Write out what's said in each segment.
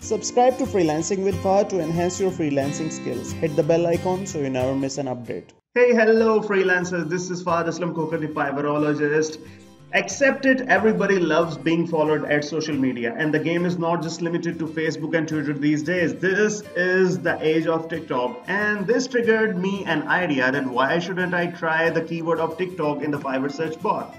Subscribe to Freelancing with Fahad to enhance your freelancing skills. Hit the bell icon so you never miss an update. Hey, hello, freelancers. This is Fahad Aslam the Fiverrologist. Accept it, everybody loves being followed at social media, and the game is not just limited to Facebook and Twitter these days. This is the age of TikTok, and this triggered me an idea that why shouldn't I try the keyword of TikTok in the Fiverr search bar?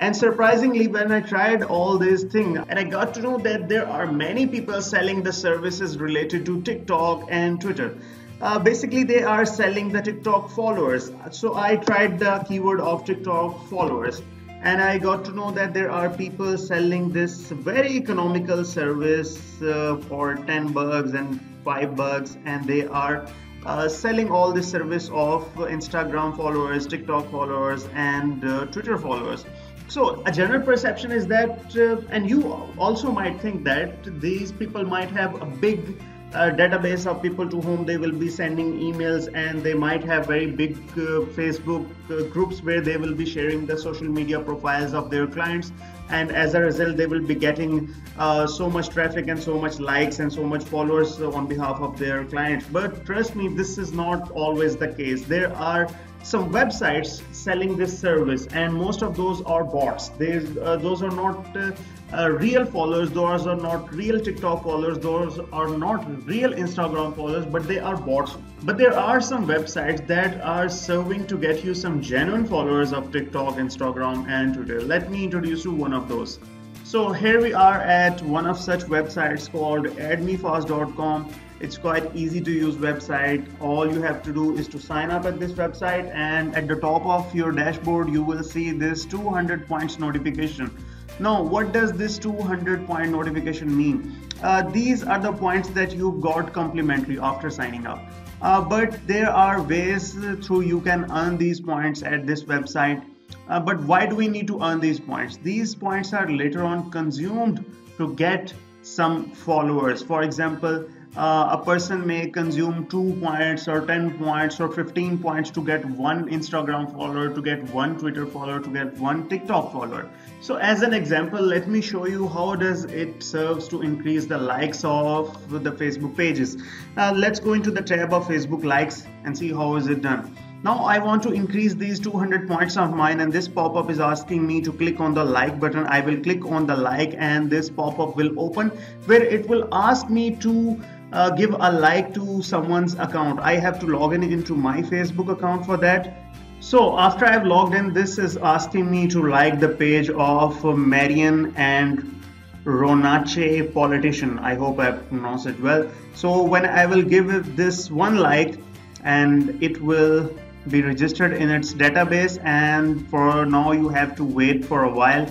And surprisingly, when I tried all these things, and I got to know that there are many people selling the services related to TikTok and Twitter. Uh, basically, they are selling the TikTok followers. So I tried the keyword of TikTok followers and I got to know that there are people selling this very economical service uh, for 10 bucks and 5 bucks and they are uh, selling all the service of Instagram followers, TikTok followers and uh, Twitter followers. So a general perception is that uh, and you also might think that these people might have a big a database of people to whom they will be sending emails and they might have very big uh, facebook uh, groups where they will be sharing the social media profiles of their clients. And as a result they will be getting uh, so much traffic and so much likes and so much followers on behalf of their clients. But trust me this is not always the case. There are some websites selling this service and most of those are bots. Uh, those are not uh, uh, real followers those are not real tiktok followers those are not real instagram followers but they are bots. But there are some websites that are serving to get you some genuine followers of tiktok instagram and twitter. Let me introduce you one of those. So here we are at one of such websites called addmefast.com it's quite easy to use website. All you have to do is to sign up at this website and at the top of your dashboard you will see this 200 points notification now what does this 200 point notification mean? Uh, these are the points that you've got complimentary after signing up. Uh, but there are ways through you can earn these points at this website. Uh, but why do we need to earn these points? These points are later on consumed to get some followers. For example uh, a person may consume 2 points or 10 points or 15 points to get one Instagram follower, to get one Twitter follower, to get one TikTok follower. So as an example, let me show you how does it serves to increase the likes of the Facebook pages. Now let's go into the tab of Facebook likes and see how is it done. Now I want to increase these 200 points of mine and this pop-up is asking me to click on the like button. I will click on the like and this pop-up will open where it will ask me to uh, give a like to someone's account. I have to log in into my Facebook account for that. So after I've logged in this is asking me to like the page of Marion and Ronache politician. I hope I pronounced it well. So when I will give this one like and it will be registered in its database and for now you have to wait for a while.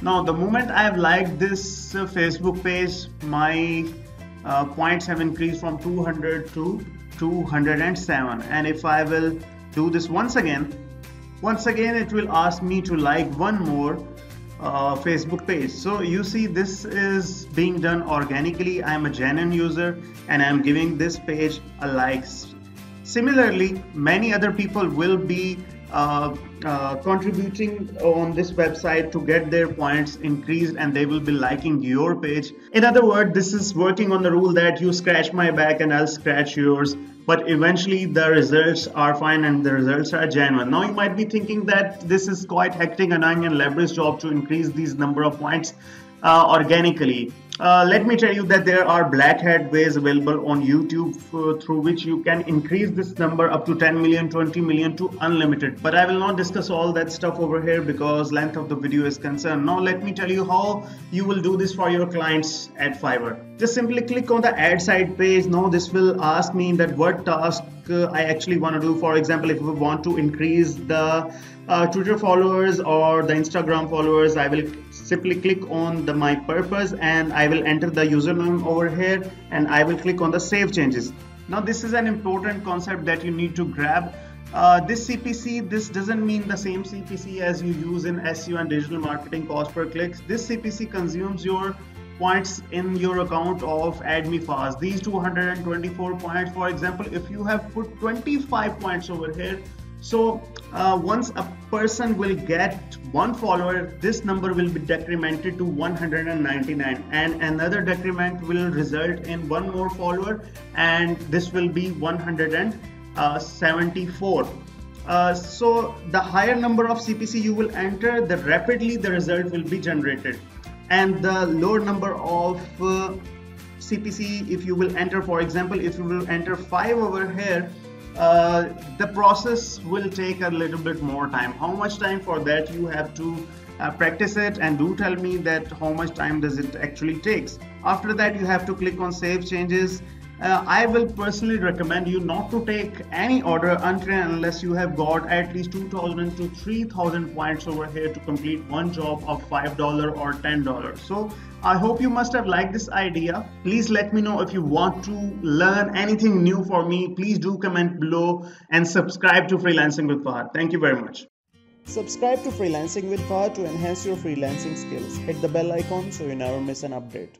Now the moment I've liked this uh, Facebook page my uh, points have increased from 200 to 207 and if I will do this once again once again it will ask me to like one more uh, Facebook page. So you see this is being done organically. I'm a genuine user and I'm giving this page a like similarly many other people will be contributing on this website to get their points increased and they will be liking your page. In other words this is working on the rule that you scratch my back and i'll scratch yours but eventually the results are fine and the results are genuine. Now you might be thinking that this is quite hectic annoying and laborious job to increase these number of points uh, organically uh, let me tell you that there are black hat ways available on YouTube uh, through which you can increase this number up to 10 million, 20 million to unlimited. But I will not discuss all that stuff over here because length of the video is concerned. Now let me tell you how you will do this for your clients at Fiverr. Just simply click on the add side page. Now this will ask me that what task uh, I actually want to do. For example, if we want to increase the uh, Twitter followers or the Instagram followers, I will simply click on the my purpose and I will enter the username over here and I will click on the save changes. Now this is an important concept that you need to grab. Uh, this CPC, this doesn't mean the same CPC as you use in SEO and digital marketing cost per clicks. This CPC consumes your points in your account of AddMeFast. These 224 points, for example, if you have put 25 points over here, so uh, once a person will get one follower this number will be decremented to 199 and another decrement will result in one more follower and this will be 174 uh, so the higher number of CPC you will enter the rapidly the result will be generated. And the lower number of uh, CPC if you will enter for example if you will enter 5 over here uh, the process will take a little bit more time. How much time for that you have to uh, practice it? And do tell me that how much time does it actually takes. After that you have to click on save changes uh, I will personally recommend you not to take any order until unless you have got at least 2000 to 3000 points over here to complete one job of $5 or $10. So I hope you must have liked this idea. Please let me know if you want to learn anything new for me. Please do comment below and subscribe to Freelancing with Fahad. Thank you very much. Subscribe to Freelancing with Fahad to enhance your freelancing skills. Hit the bell icon so you never miss an update.